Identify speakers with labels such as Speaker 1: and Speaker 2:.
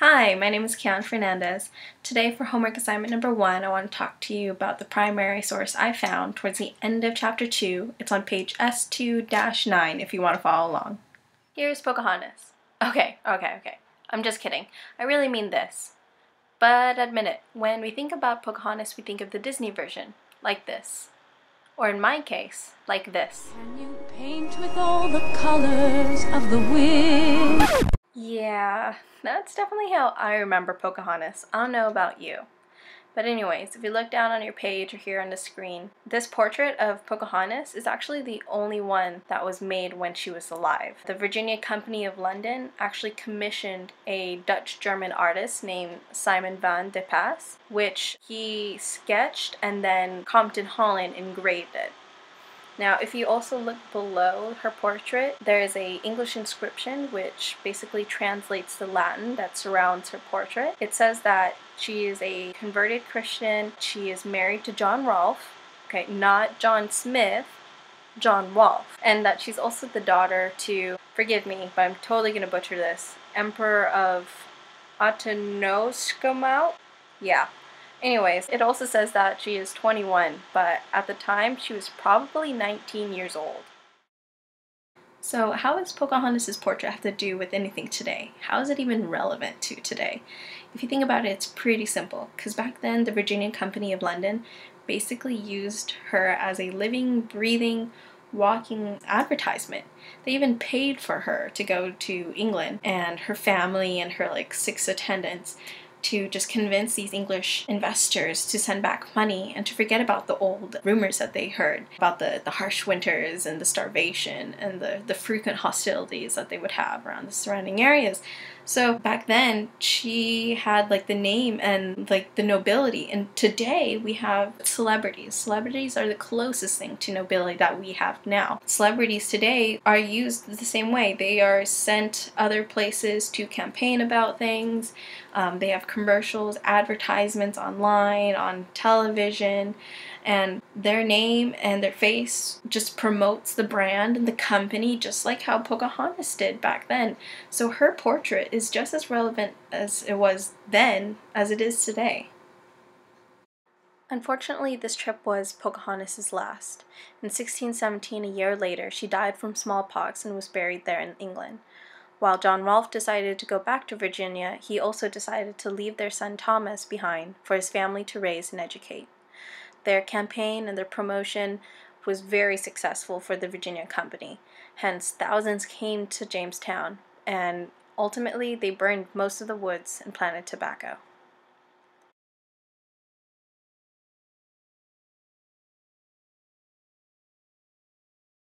Speaker 1: Hi, my name is Keianna Fernandez. Today for homework assignment number one, I want to talk to you about the primary source I found towards the end of chapter two. It's on page S2-9 if you want to follow along. Here's Pocahontas. Okay, okay, okay. I'm just kidding. I really mean this. But admit it, when we think about Pocahontas, we think of the Disney version, like this. Or in my case, like this.
Speaker 2: Can you paint with all the colors of the wind?
Speaker 1: Yeah, that's definitely how I remember Pocahontas. I don't know about you. But anyways, if you look down on your page or here on the screen, this portrait of Pocahontas is actually the only one that was made when she was alive. The Virginia Company of London actually commissioned a Dutch-German artist named Simon van de Pas, which he sketched and then Compton Holland engraved it. Now, if you also look below her portrait, there is a English inscription which basically translates the Latin that surrounds her portrait. It says that she is a converted Christian. She is married to John Rolfe, okay, not John Smith, John Rolfe, and that she's also the daughter to, forgive me, but I'm totally gonna butcher this, Emperor of Atonoskomout? Yeah, Anyways, it also says that she is 21, but at the time she was probably 19 years old. So how does Pocahontas' portrait have to do with anything today? How is it even relevant to today? If you think about it, it's pretty simple, because back then the Virginia Company of London basically used her as a living, breathing, walking advertisement. They even paid for her to go to England and her family and her like six attendants to just convince these English investors to send back money and to forget about the old rumors that they heard about the, the harsh winters and the starvation and the, the frequent hostilities that they would have around the surrounding areas. So back then, she had like the name and like the nobility. And today we have celebrities. Celebrities are the closest thing to nobility that we have now. Celebrities today are used the same way. They are sent other places to campaign about things. Um, they have commercials, advertisements online, on television and their name and their face just promotes the brand and the company just like how Pocahontas did back then. So her portrait is just as relevant as it was then as it is today. Unfortunately, this trip was Pocahontas' last. In 1617, a year later, she died from smallpox and was buried there in England. While John Rolfe decided to go back to Virginia, he also decided to leave their son Thomas behind for his family to raise and educate. Their campaign and their promotion was very successful for the Virginia Company. Hence, thousands came to Jamestown, and ultimately they burned most of the woods and planted tobacco.